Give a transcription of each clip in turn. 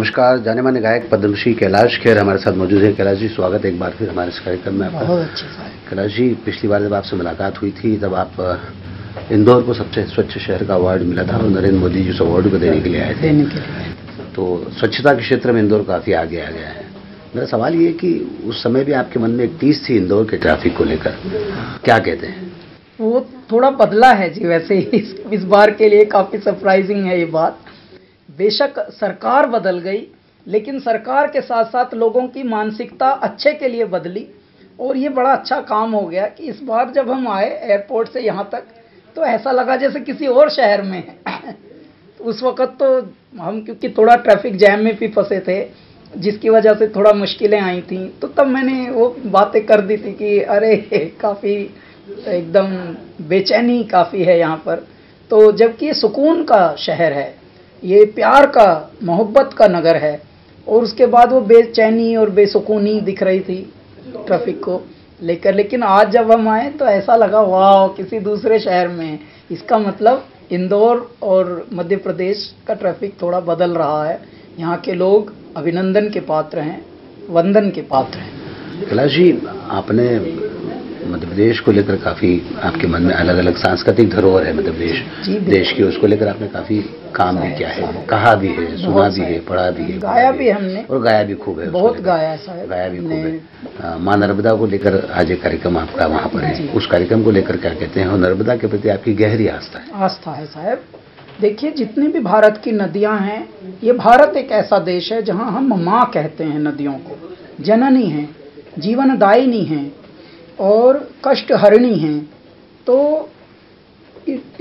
नमस्कार जाने माने गायक पद्मश्री कैलाश खेर हमारे साथ मौजूद हैं। कैलाश जी स्वागत है एक बार फिर हमारे इस कार्यक्रम में आपका। बहुत अच्छे कैलाश जी पिछली बार जब आपसे मुलाकात हुई थी तब आप इंदौर को सबसे स्वच्छ शहर का अवार्ड मिला था और नरेंद्र मोदी जी उस अवार्ड को देने के लिए आए थे। तो स्वच्छता के क्षेत्र में इंदौर काफ़ी आगे आ गया है। मेरा सवाल ये कि उस समय भी आपके मन में एक टीस थी इंदौर के ट्रैफ़िक को लेकर। क्या कहते हैं? वो थोड़ा बदला है जी वैसे ही। इस, इस बार के लिए काफ़ी सरप्राइजिंग है ये बात। बेशक सरकार बदल गई, लेकिन सरकार के साथ साथ लोगों की मानसिकता अच्छे के लिए बदली, और ये बड़ा अच्छा काम हो गया कि इस बार जब हम आए एयरपोर्ट से यहाँ तक तो ऐसा लगा जैसे किसी और शहर में है। उस वक़्त तो हम, क्योंकि थोड़ा ट्रैफ़िक जैम में भी फंसे थे, जिसकी वजह से थोड़ा मुश्किलें आई थी तो तब मैंने वो बातें कर दी थी कि, अरे, काफ़ी एकदम बेचैनी काफ़ी है यहाँ पर। तो जबकि ये सुकून का शहर है ये प्यार का, मोहब्बत का नगर है। और उसके बाद वो बेचैनी और बेसुकूनी दिख रही थी ट्रैफ़िक को लेकर। लेकिन आज जब हम आए तो ऐसा लगा वाह किसी दूसरे शहर में। इसका मतलब इंदौर और मध्य प्रदेश का ट्रैफ़िक थोड़ा बदल रहा है। यहाँ के लोग अभिनंदन के पात्र हैं, वंदन के पात्र हैं। कैलाश जी, आपने मध्य प्रदेश को लेकर काफ़ी आपके मन में अलग अलग सांस्कृतिक धरोहर है मध्य प्रदेश देश की उसको लेकर आपने काफ़ी काम भी किया है कहा भी है सुना भी है पढ़ा भी है गाया भी हमने। और गाया भी खूब है बहुत गाया है गाया भी खूब है। माँ नर्मदा को लेकर आज एक कार्यक्रम आपका वहाँ पर है। उस कार्यक्रम को लेकर क्या कहते हैं? और नर्मदा के प्रति आपकी गहरी आस्था है। आस्था है साहब। देखिए जितनी भी भारत की नदियाँ हैं ये भारत एक ऐसा देश है जहाँ हम माँ कहते हैं नदियों को। जननी हैं जीवनदायिनी हैं और कष्ट हरणी हैं। तो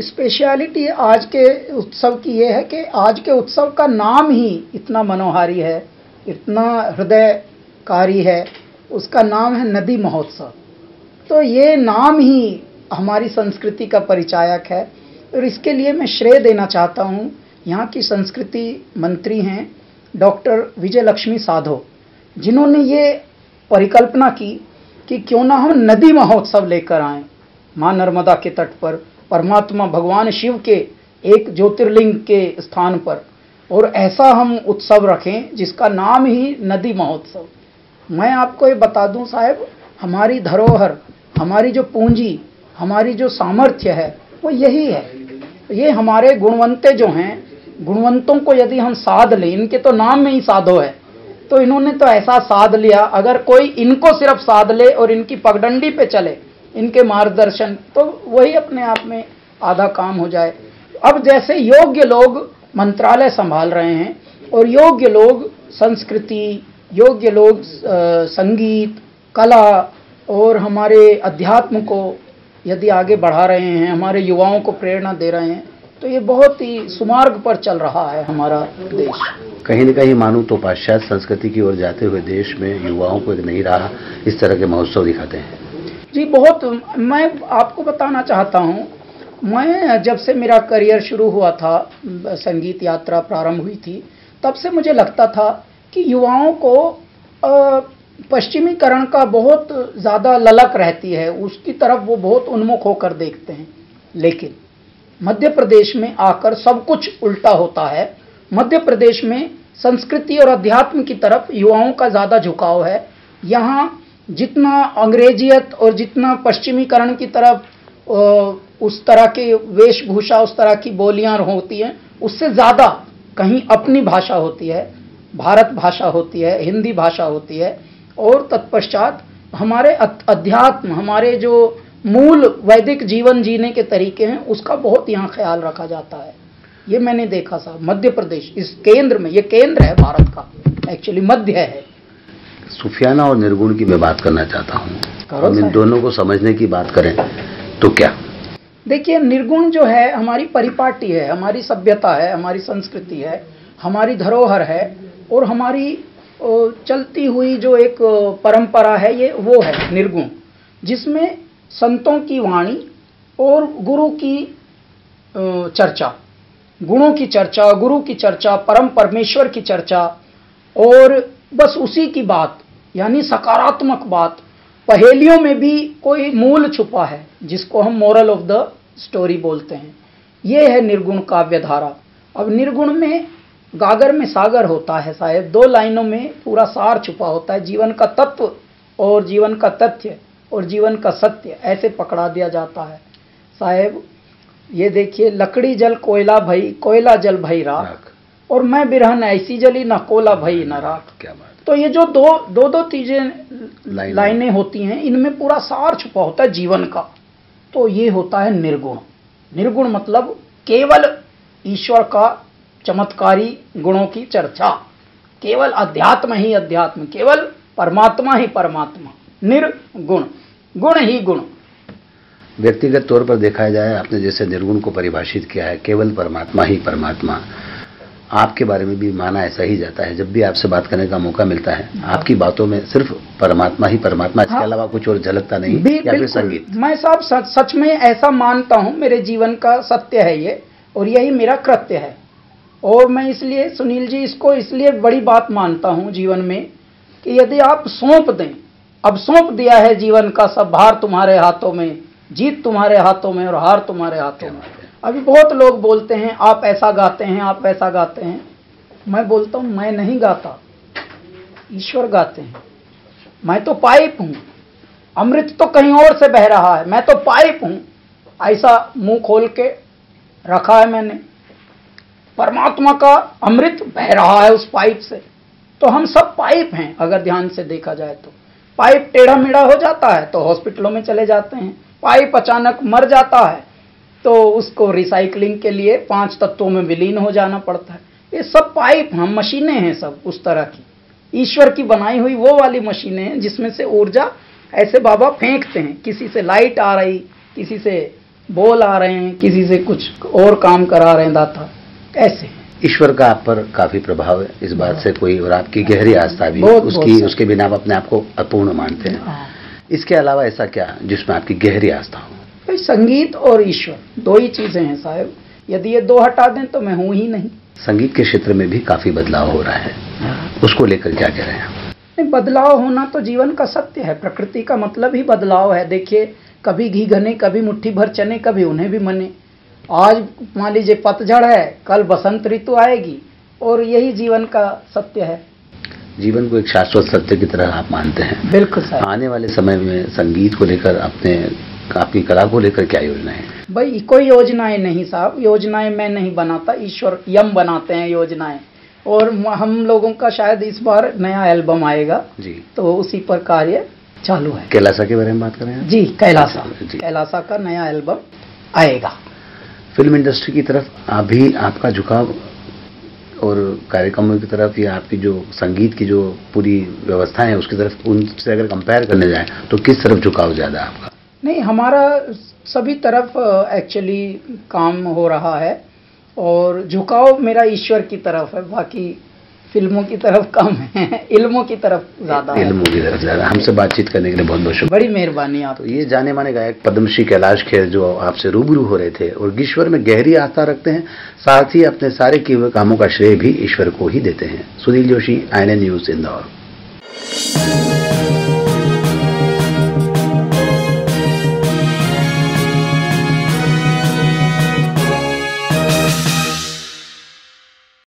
स्पेशलिटी आज के उत्सव की ये है कि आज के उत्सव का नाम ही इतना मनोहारी है, इतना हृदयकारी है, उसका नाम है नदी महोत्सव। तो ये नाम ही हमारी संस्कृति का परिचायक है। और इसके लिए मैं श्रेय देना चाहता हूँ, यहाँ की संस्कृति मंत्री हैं डॉक्टर विजय लक्ष्मी साधो, जिन्होंने ये परिकल्पना की कि क्यों ना हम नदी महोत्सव लेकर आए, माँ नर्मदा के तट पर, परमात्मा भगवान शिव के एक ज्योतिर्लिंग के स्थान पर। और ऐसा हम उत्सव रखें जिसका नाम ही नदी महोत्सव। मैं आपको ये बता दूँ साहब, हमारी धरोहर, हमारी जो पूंजी, हमारी जो सामर्थ्य है, वो यही है। ये हमारे गुणवंते जो हैं, गुणवंतों को यदि हम साध लें, इनके तो नाम में ही साधो है। तो इन्होंने तो ऐसा साध लिया। अगर कोई इनको सिर्फ़ साध ले और इनकी पगडंडी पे चले, इनके मार्गदर्शन तो वही अपने आप में आधा काम हो जाए। अब जैसे योग्य लोग मंत्रालय संभाल रहे हैं और योग्य लोग संस्कृति, योग्य लोग संगीत, कला और हमारे अध्यात्म को यदि आगे बढ़ा रहे हैं, हमारे युवाओं को प्रेरणा दे रहे हैं तो ये बहुत ही सुमार्ग पर चल रहा है हमारा देश। कहीं न कहीं मानू तो पाश्चात्य संस्कृति की ओर जाते हुए देश में युवाओं को एक नई राह इस तरह के महोत्सव दिखाते हैं। जी बहुत मैं आपको बताना चाहता हूँ मैं जब से मेरा करियर शुरू हुआ था संगीत यात्रा प्रारंभ हुई थी तब से मुझे लगता था कि युवाओं को पश्चिमीकरण का बहुत ज़्यादा ललक रहती है उसकी तरफ़ वो बहुत उन्मुख होकर देखते हैं। लेकिन मध्य प्रदेश में आकर सब कुछ उल्टा होता है। मध्य प्रदेश में संस्कृति और अध्यात्म की तरफ़ युवाओं का ज़्यादा झुकाव है। यहाँ जितना अंग्रेजियत और जितना पश्चिमीकरण की तरफ़ उस तरह की वेशभूषा, उस तरह की बोलियाँ होती हैं, उससे ज़्यादा कहीं अपनी भाषा होती है। भारत भाषा होती है, हिंदी भाषा होती है। और तत्पश्चात हमारे अध्यात्म, हमारे जो मूल वैदिक जीवन जीने के तरीके हैं उसका बहुत यहाँ ख्याल रखा जाता है। ये मैंने देखा साहब मध्य प्रदेश इस केंद्र में ये केंद्र है भारत का एक्चुअली मध्य है। सुफियाना और निर्गुण की मैं बात करना चाहता हूँ। इन दोनों को समझने की बात करें तो क्या? देखिए निर्गुण जो है हमारी परिपाटी है हमारी सभ्यता है हमारी संस्कृति है हमारी धरोहर है और हमारी चलती हुई जो एक परंपरा है ये वो है निर्गुण जिसमें संतों की वाणी और गुरु की चर्चा। गुणों की चर्चा, गुरु की चर्चा, परम परमेश्वर की चर्चा और बस उसी की बात, यानी सकारात्मक बात। पहेलियों में भी कोई मूल छुपा है, जिसको हम मोरल ऑफ़ द स्टोरी बोलते हैं। ये है निर्गुण काव्य धारा अब निर्गुण में गागर में सागर होता है शायद। दो लाइनों में पूरा सार छुपा होता है। जीवन का तत्व और जीवन का तथ्य। और जीवन का सत्य ऐसे पकड़ा दिया जाता है। साहेब ये देखिए लकड़ी जल कोयला भई कोयला जल भई राख। और मैं बिरहन ऐसी जली न कोला भई ना राख। क्या बात तो ये जो दो दो दो चीज़ें लाइनें। लाइनें होती हैं इनमें पूरा सार छुपा होता है जीवन का। तो ये होता है निर्गुण। निर्गुण मतलब केवल ईश्वर का चमत्कारी गुणों की चर्चा। केवल अध्यात्म ही अध्यात्म केवल परमात्मा ही परमात्मा। निर्गुण। गुण ही गुण। व्यक्तिगत तौर पर देखा जाए आपने जैसे निर्गुण को परिभाषित किया है केवल परमात्मा ही परमात्मा। आपके बारे में भी माना ऐसा ही जाता है। जब भी आपसे बात करने का मौका मिलता है आपकी बातों में सिर्फ़ परमात्मा ही परमात्मा इसके हाँ। अलावा कुछ और झलकता नहीं भी या फिर संगीत। मैं साहब सच, सच में ऐसा मानता हूँ मेरे जीवन का सत्य है ये और यही मेरा कृत्य है। और मैं इसलिए सुनील जी इसको इसलिए बड़ी बात मानता हूँ जीवन में कि यदि आप सौंप दें अब सौंप दिया है जीवन का सब भार तुम्हारे हाथों में, जीत तुम्हारे हाथों में और हार तुम्हारे हाथों में। अभी बहुत लोग बोलते हैं, आप ऐसा गाते हैं, आप ऐसा गाते हैं। मैं बोलता हूँ, मैं नहीं गाता। ईश्वर गाते हैं। मैं तो पाइप हूँ। अमृत तो कहीं और से बह रहा है। मैं तो पाइप हूँ। ऐसा मुँह खोल के रखा है मैंने। परमात्मा का अमृत बह रहा है उस पाइप से। तो हम सब पाइप हैं, अगर ध्यान से देखा जाए तो। पाइप टेढ़ा मेढ़ा हो जाता है तो हॉस्पिटलों में चले जाते हैं। पाइप अचानक मर जाता है तो उसको रिसाइकलिंग के लिए पाँच तत्वों में विलीन हो जाना पड़ता है। ये सब पाइप, हम मशीनें हैं सब, उस तरह की। ईश्वर की बनाई हुई वो वाली मशीनें हैं, जिसमें से ऊर्जा ऐसे बाबा फेंकते हैं। किसी से लाइट आ रही, किसी से बोल आ रहे हैं, किसी से कुछ और काम करा रहे हैं दाता। ऐसे। ईश्वर का आप पर काफ़ी प्रभाव है। इस बात से कोई और आपकी गहरी आस्था भी बहुत- उसकी बहुत उसके बिना आप अपने आप को अपूर्ण मानते हैं। हाँ। इसके अलावा ऐसा क्या जिसमें आपकी गहरी आस्था हो? संगीत और ईश्वर दो ही चीज़ें हैं साहब। यदि ये दो हटा दें तो मैं हूँ ही नहीं। संगीत के क्षेत्र में भी काफ़ी बदलाव हो रहा है। उसको लेकर क्या कह रहे हैं नहीं, बदलाव होना तो जीवन का सत्य है। प्रकृति का मतलब ही बदलाव है। देखिए कभी घी घने कभी मुट्ठी भर चने कभी उन्हें भी मने। आज मान लीजिए पतझड़ है कल बसंत ऋतु आएगी और यही जीवन का सत्य है। जीवन को एक शाश्वत सत्य की तरह आप मानते हैं। बिल्कुल साहब आने वाले समय में संगीत को लेकर अपने आपकी कला को लेकर क्या योजना है? भाई कोई योजनाएँ नहीं साहब। योजनाएँ मैं नहीं बनाता ईश्वर यम बनाते हैं योजनाएँ। और हम लोगों का शायद इस बार नया एल्बम आएगा। जी। तो उसी पर कार्य चालू है। कैलासा के बारे में बात करें? जी कैलासा। जी। कैलासा का नया एल्बम आएगा। फ़िल्म इंडस्ट्री की तरफ़ अभी आपका झुकाव और कार्यक्रमों की तरफ़ या आपकी जो संगीत की जो पूरी व्यवस्था है उसकी तरफ़ उनसे अगर कंपेयर करने जाए तो किस तरफ़ झुकाव ज़्यादा आपका? नहीं, हमारा सभी तरफ़ एक्चुअली काम हो रहा है और झुकाव मेरा ईश्वर की तरफ़ है, बाकी फ़िल्मों की तरफ़ कम है इल्मों की तरफ़ ज़्यादा फ़िल्मों की तरफ़ ज़्यादा। हमसे बातचीत करने के लिए बहुत बहुत शुक्रिया। बड़ी मेहरबानी आप। तो ये जाने माने गायक पद्मश्री कैलाश खेर जो आपसे रूबरू हो रहे थे और ईश्वर में गहरी आस्था रखते हैं साथ ही अपने सारे किए हुए कामों का श्रेय भी ईश्वर को ही देते हैं। Sunil Joshi I news Indore.